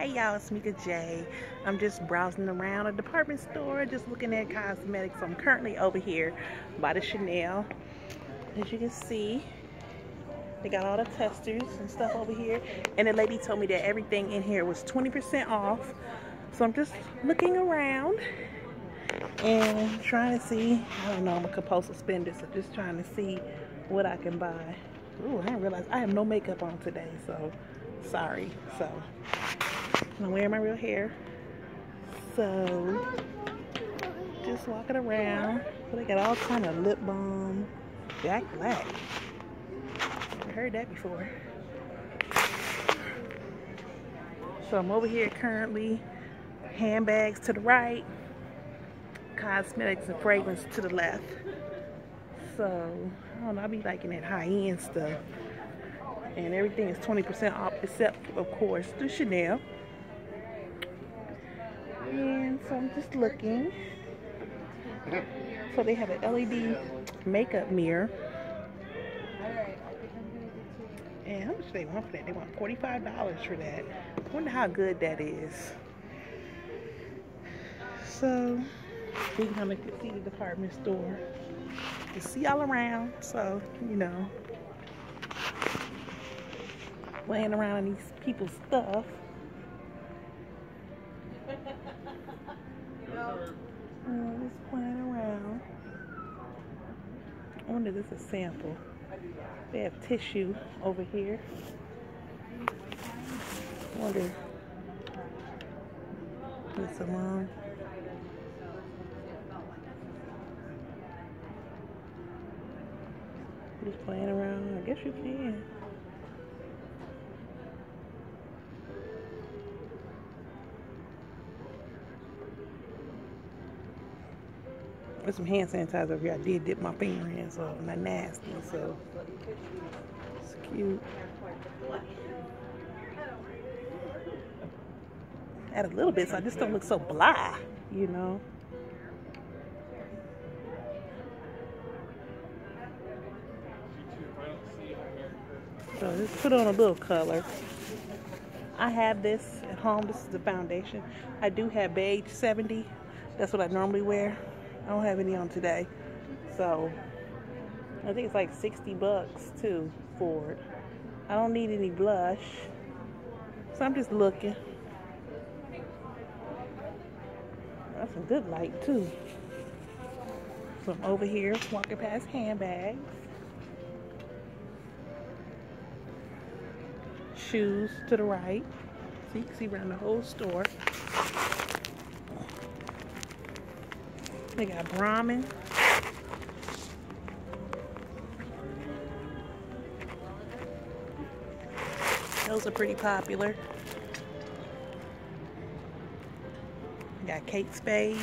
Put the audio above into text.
Hey y'all, it's Meicka J. I'm just browsing around a department store, just looking at cosmetics. I'm currently over here by the Chanel. As you can see, they got all the testers and stuff over here. And the lady told me that everything in here was 20% off. So I'm just looking around and trying to see. I don't know, I'm a compulsive spender, so just trying to see what I can buy. Ooh, I didn't realize I have no makeup on today, so sorry. So I'm wearing my real hair. So just walking around. I got all kind of lip balm. Jack Black. Never heard that before. So I'm over here currently. Handbags to the right. Cosmetics and fragrance to the left. So, I don't know, I be liking that high-end stuff. And everything is 20% off except, of course, the Chanel. So I'm just looking. So they have an LED makeup mirror. And how much they want for that? They want $45 for that. I wonder how good that is. So we come to see the department store. To see all around. So, you know. Laying around in these people's stuff. Just playing around. I wonder if this is a sample. They have tissue over here. I wonder. Get some on. Just playing around. I guess you can. There's some hand sanitizer over here. I did dip my finger in, so I'm not nasty, so it's cute. Add a little bit so I just don't look so blah, you know. So just put on a little color. I have this at home. This is the foundation. I do have beige 70. That's what I normally wear. I don't have any on today. So I think it's like 60 bucks too for it. I don't need any blush. So I'm just looking. That's some good light too. So I'm over here walking past handbags. Shoes to the right. So you can see around the whole store. They got Brahmin. Those are pretty popular. We got Kate Spade.